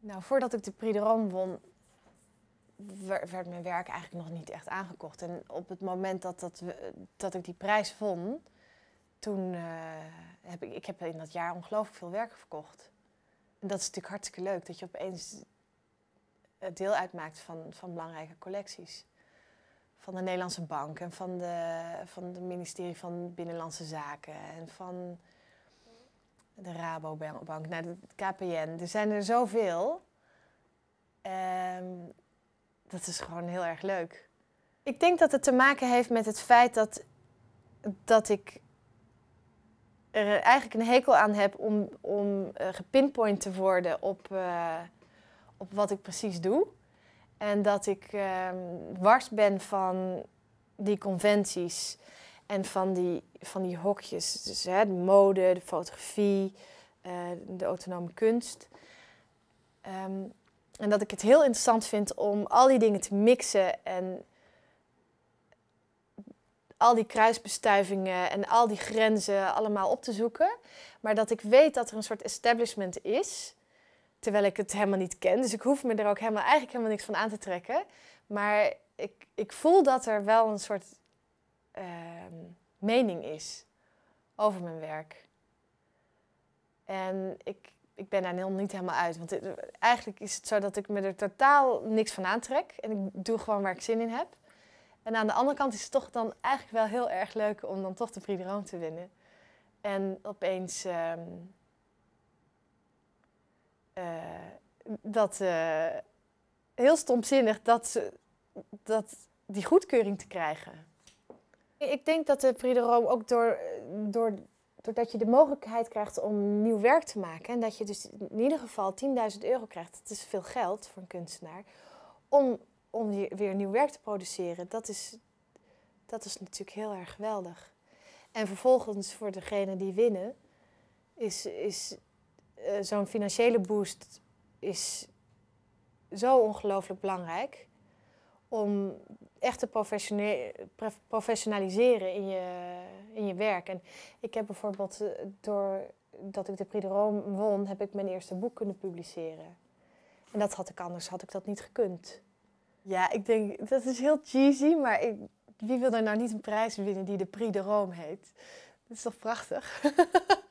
Nou, voordat ik de Prix de Rome won, wer- werd mijn werk eigenlijk nog niet echt aangekocht. En op het moment dat, dat, dat ik die prijs won, toen eh, heb ik, ik heb in dat jaar ongelooflijk veel werk verkocht. En dat is natuurlijk hartstikke leuk, dat je opeens deel uitmaakt van, van belangrijke collecties. Van de Nederlandse Bank en van de, van het ministerie van Binnenlandse Zaken en van de Rabobank, nou, de KPN. Er zijn er zoveel. Ehm, dat is gewoon heel erg leuk. Ik denk dat het te maken heeft met het feit dat, dat ik er eigenlijk een hekel aan heb om, om eh, gepinpoint te worden op, eh, op wat ik precies doe. En dat ik ehm, wars ben van die conventies en van die, van die hokjes. Dus hè, de mode, de fotografie, eh, de autonome kunst. Ehm, en dat ik het heel interessant vind om al die dingen te mixen en al die kruisbestuivingen en al die grenzen allemaal op te zoeken. Maar dat ik weet dat er een soort establishment is, terwijl ik het helemaal niet ken. Dus ik hoef me er ook helemaal, eigenlijk helemaal niks van aan te trekken. Maar ik, ik voel dat er wel een soort ehm, mening is over mijn werk. En ik, ik ben daar niet helemaal uit. Want eigenlijk is het zo dat ik me er totaal niks van aantrek. En ik doe gewoon waar ik zin in heb. En aan de andere kant is het toch dan eigenlijk wel heel erg leuk om dan toch de Prix te winnen. En opeens ehm, eh, dat eh, heel stomzinnig dat, dat die goedkeuring te krijgen. Ik denk dat de Prix de Rome ook door, door, doordat je de mogelijkheid krijgt om nieuw werk te maken. En dat je dus in ieder geval 10.000 euro krijgt. Dat is veel geld voor een kunstenaar. Om, om weer weer nieuw werk te produceren. Dat is, dat is natuurlijk heel erg geweldig. En vervolgens voor degene die winnen, is, is eh, zo'n financiële boost is zo ongelooflijk belangrijk. Om echt te professionaliseren in je, in je werk. En ik heb bijvoorbeeld, eh, doordat ik de Prix de Rome won, heb ik mijn eerste boek kunnen publiceren. En dat had ik anders, had ik dat niet gekund. Ja, ik denk, dat is heel cheesy, maar ik, wie wil er nou niet een prijs winnen die de Prix de Rome heet? Dat is toch prachtig?